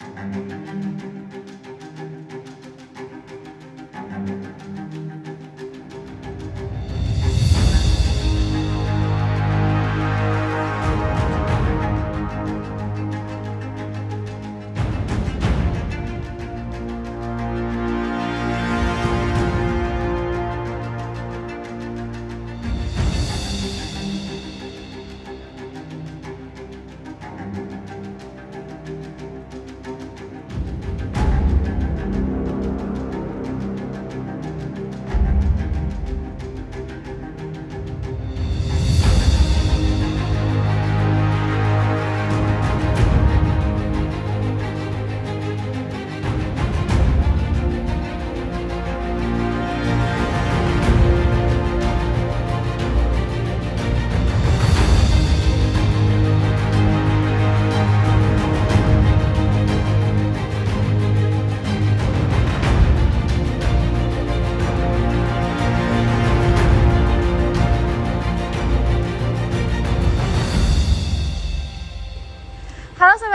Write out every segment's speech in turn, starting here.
Halo Sobat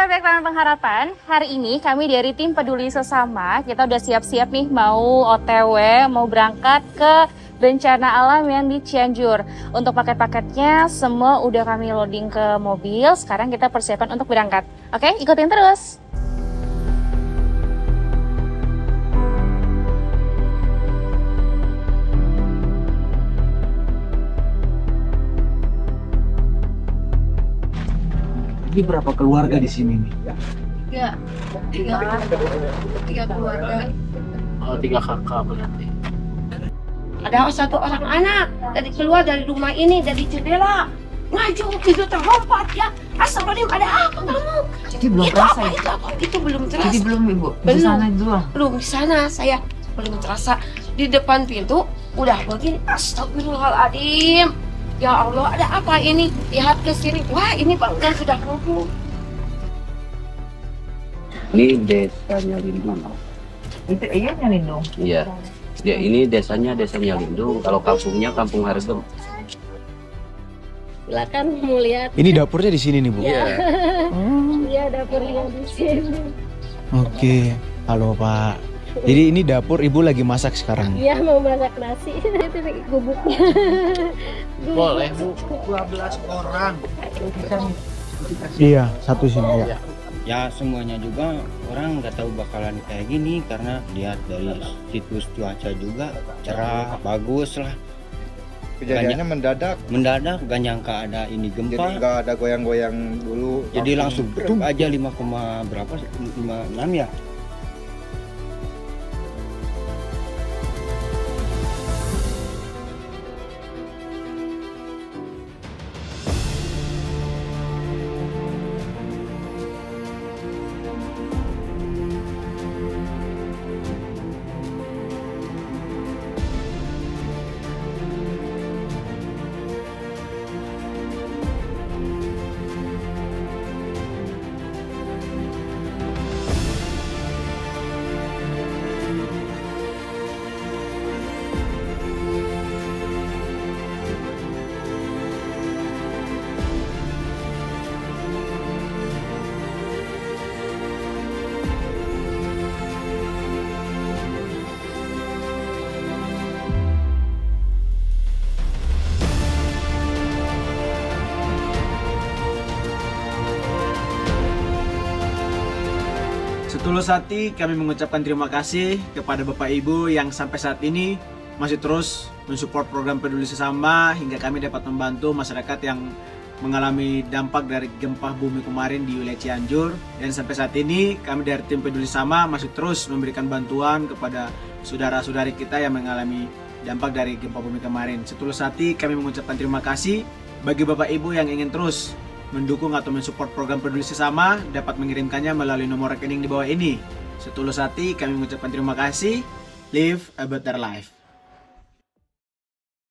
Baik Taman Pengharapan, hari ini kami dari tim Peduli Sesama, kita udah siap-siap nih mau OTW, mau berangkat ke bencana alam yang di Cianjur. Untuk paket-paketnya semua udah kami loading ke mobil, sekarang kita persiapan untuk berangkat. Oke, ikutin terus. Ini berapa keluarga di sini nih? tiga. Tiga. Tiga keluarga. Oh, tiga kakak berarti. ada satu orang anak dari keluar dari rumah ini dari jendela. Ngaju itu terlompat ya. Astagfirullahaladzim ada apa kamu? Jadi belum itu terasa apa ya? itu? Apa? Itu belum terasa. Jadi belum ibu? Di Belum. sana dulu. belum di sana saya belum terasa. Di depan pintu udah begini. Astagfirullahaladzim ya Allah ada apa ini lihat ke sini wah ini bangunan sudah rubuh Ini desanya Lindung. Itu iya Lindung. Iya. Ya, ini desanya desanya Lindung. Kalau kampungnya Kampung Hargem. silakan mau lihat Ini dapurnya di sini nih, Bu. Iya. Oh, dia dapurnya di sini Oke. Halo, Pak. Jadi ini dapur Ibu lagi masak sekarang. dia mau masak nasi itu gubuknya Boleh, Bu. 12 orang. Iya, satu sini ya. ya semuanya juga orang nggak tahu bakalan kayak gini karena lihat dari situs cuaca juga cerah bagus lah Kejadiannya mendadak, mendadak gak nyangka ada ini jadi gempa nggak ada goyang-goyang dulu. jadi langsung betul aja 5, berapa 56 ya Setulus hati kami mengucapkan terima kasih kepada Bapak Ibu yang sampai saat ini masih terus mensupport program peduli sesama hingga kami dapat membantu masyarakat yang mengalami dampak dari gempa bumi kemarin di wilayah Cianjur dan sampai saat ini kami dari tim peduli sesama masih terus memberikan bantuan kepada saudara-saudari kita yang mengalami dampak dari gempa bumi kemarin. Setulus hati kami mengucapkan terima kasih bagi Bapak Ibu yang ingin terus mendukung atau mensupport program peduli sesama dapat mengirimkannya melalui nomor rekening di bawah ini. Setulus hati kami mengucapkan terima kasih. Live a better life.